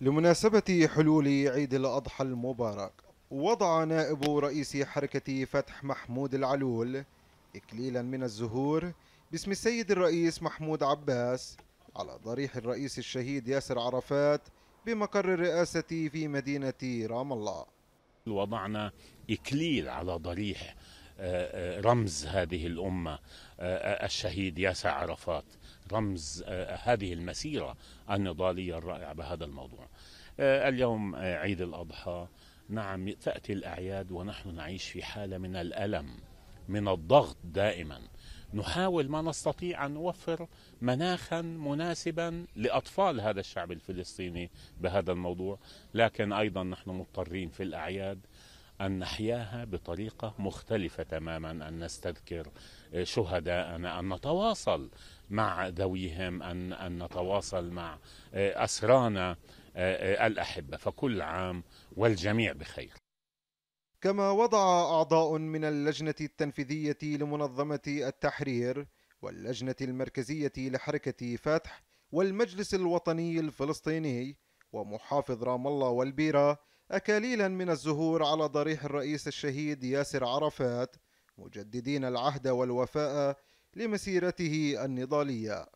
لمناسبة حلول عيد الأضحى المبارك وضع نائب رئيس حركة فتح محمود العلول إكليلا من الزهور باسم السيد الرئيس محمود عباس على ضريح الرئيس الشهيد ياسر عرفات بمقر الرئاسة في مدينة رام الله. وضعنا إكليل على ضريح رمز هذه الأمة آه، الشهيد ياسر عرفات رمز هذه المسيرة النضالية الرائعة بهذا الموضوع. اليوم عيد الأضحى نعم تأتي الأعياد ونحن نعيش في حالة من الألم من الضغط دائما. نحاول ما نستطيع أن نوفر مناخا مناسبا لأطفال هذا الشعب الفلسطيني بهذا الموضوع لكن أيضا نحن مضطرين في الأعياد أن نحياها بطريقة مختلفة تماما أن نستذكر شهداءنا أن نتواصل مع ذويهم أن, أن نتواصل مع أسرانا الأحبة. فكل عام والجميع بخير. كما وضع أعضاء من اللجنة التنفيذية لمنظمة التحرير واللجنة المركزية لحركة فتح والمجلس الوطني الفلسطيني ومحافظ رام الله والبيرة أكاليلا من الزهور على ضريح الرئيس الشهيد ياسر عرفات مجددين العهد والوفاء لمسيرته النضالية.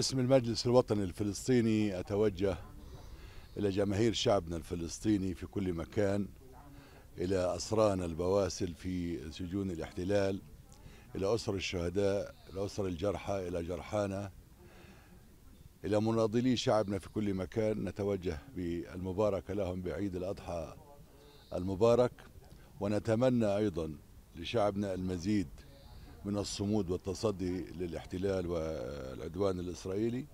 اسم المجلس الوطني الفلسطيني أتوجه إلى جماهير شعبنا الفلسطيني في كل مكان إلى أسرانا البواسل في سجون الاحتلال إلى أسر الشهداء إلى أسر الجرحى إلى جرحانا إلى مناضلي شعبنا في كل مكان. نتوجه بالمباركة لهم بعيد الأضحى المبارك ونتمنى أيضا لشعبنا المزيد من الصمود والتصدي للاحتلال والعدوان الإسرائيلي.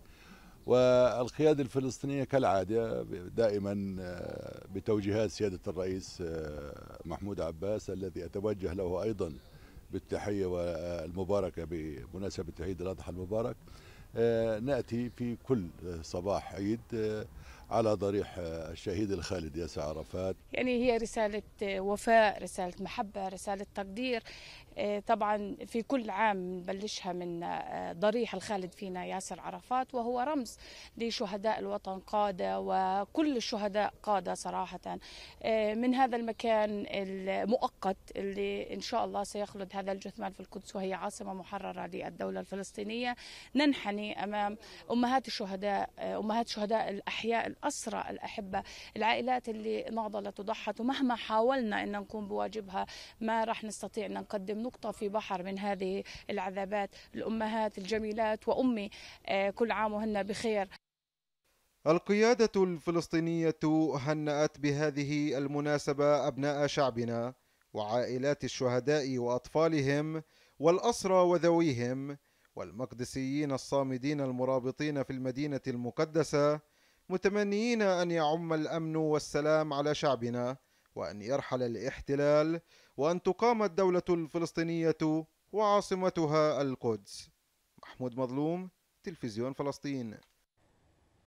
والقيادة الفلسطينية كالعادة دائما آه، بتوجيهات سيادة الرئيس آه، محمود عباس الذي أتوجه له أيضا بالتحية والمباركة بمناسبة عيد الأضحى المبارك. آه، نأتي في كل صباح عيد على ضريح الشهيد الخالد ياسر عرفات. يعني هي رسالة وفاء رسالة محبة رسالة تقدير. آه، طبعا في كل عام نبلشها من آه، ضريح الخالد فينا ياسر عرفات وهو رمز لشهداء الوطن قادة وكل الشهداء قادة صراحة. آه، من هذا المكان المؤقت اللي إن شاء الله سيخلد هذا الجثمان في القدس وهي عاصمة محررة للدولة الفلسطينية ننحني أمام أمهات الشهداء أمهات شهداء الأحياء الأسرى الأحبة. العائلات اللي ناضلت وضحت ومهما حاولنا أن نقوم بواجبها ما راح نستطيع أن نقدم نقطة في بحر من هذه العذابات. الأمهات الجميلات وأمي آه، كل عام وهن بخير. القيادة الفلسطينية هنأت بهذه المناسبة أبناء شعبنا وعائلات الشهداء وأطفالهم والأسرى وذويهم والمقدسيين الصامدين المرابطين في المدينة المقدسة متمنيين أن يعم الأمن والسلام على شعبنا وأن يرحل الاحتلال وأن تقام الدولة الفلسطينية وعاصمتها القدس. محمود مظلوم تلفزيون فلسطين.